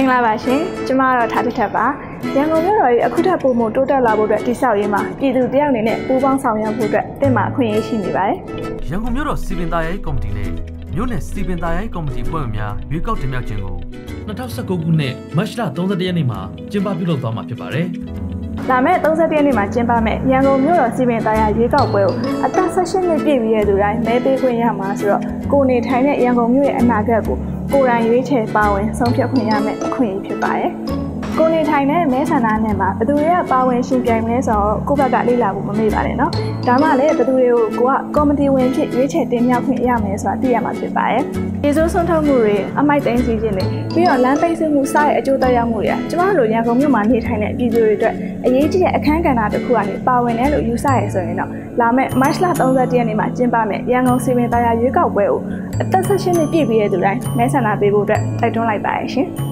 င်္ဂလာပါရှင်ကျမကတော့ထားတစ်ထက်ပါရန်ကုန်မြို့တော်ကြီးအခုထပ်ပုံမှုတိုးတက်လာဖို့အတွက်တိစောက်ရေးမှာပြည်သူတယောက်အနေနဲ့ပူးပေါင်းဆောင်ရွက်ဖို့အတွက်တင့်မှာအခွင့်အရေးရှိနေပါတယ်ရန်ကုန်မြို့တော်စီပင်သားရဲကော်မတီနဲ့မြို့နယ်စီပင်သားရဲကော်မတီဖွဲ့ဝင်များရွေးကောက်တင်မြှောက်ခြင်းကို2019ခုနှစ်မတ်လ31ရက်နေ့မှာကျင်းပပြုလုပ်သွားမှာဖြစ်ပါတယ်။လာမယ့်31ရက်နေ့မှာကျင်းပမယ့်ရန်ကုန်မြို့တော်စီပင်သားရရွေးကောက်ပွဲကိုအသက်16နှစ်ပြည့်ပြီးတဲ့သူတိုင်းမဲပေးခွင့်ရမှာဆိုတော့ကိုယ်နေထိုင်တဲ့ရန်ကုန်မြို့ရဲ့အနာဂတ်ကို ကိုယ်တိုင်ရွေးချယ်ပါဝင်ဆုံးဖြတ်ခွင့်ရမယ့်အခွင့်အရေးဖြစ်ပါတယ်။ ကိုယ်နေထိုင်တဲ့မဲဆန္ဒနယ်မှာဘယ်သူတွေကပါဝင်ရှင်ပြိုင်မလဲဆိုတော့ကိုယ့်ဘက်ကလေ့လာဖို့မမေ့ပါနဲ့နော်။ဒါမှလည်းဘယ်သူတွေကိုကိုကကော်မတီဝင်ဖြစ်ရွေးချယ်တင်မြှောက်ခွင့်ရမယ်ဆိုတာသိရမှာဖြစ်ပါတယ်။ဒီစိုးဆုံးထုတ်မှုတွေအမိုက်သိမ်းစီခြင်းတွေပြီးတော့လမ်းပိတ်ဆို့မှုစတဲ့အကျိုးသက်ရောက်မှုတွေကကျမတို့ရန်ကုန်မြို့မှာနေထိုင်တဲ့ပြည်သူတွေအတွက်အရေးကြီးတဲ့အခန်းကဏ္ဍတစ်ခုကနေပါဝင်တယ်လို့ယူဆရဆိုရင်တော့လာမယ့် March 31ရက်နေ့မှာကျင်းပမယ့်ရန်ကုန်စီမံသားရရွေးကောက်ပွဲကိုအသက်16နှစ်ပြည့်ပြီးတဲ့သူတိုင်းမဲဆန္ဒပေးဖို့အတွက်တိုက်တွန်းလိုက်ပါရရှင်။